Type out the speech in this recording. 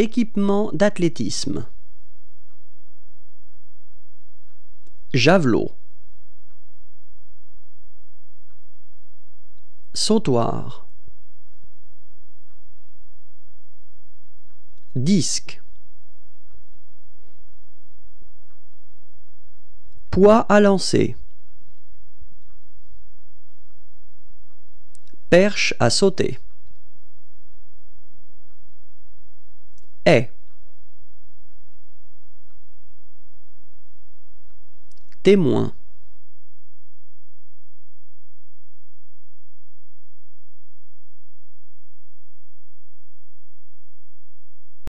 Équipement d'athlétisme. Javelot. Sautoir. Disque. Poids à lancer. Perche à sauter. Témoin.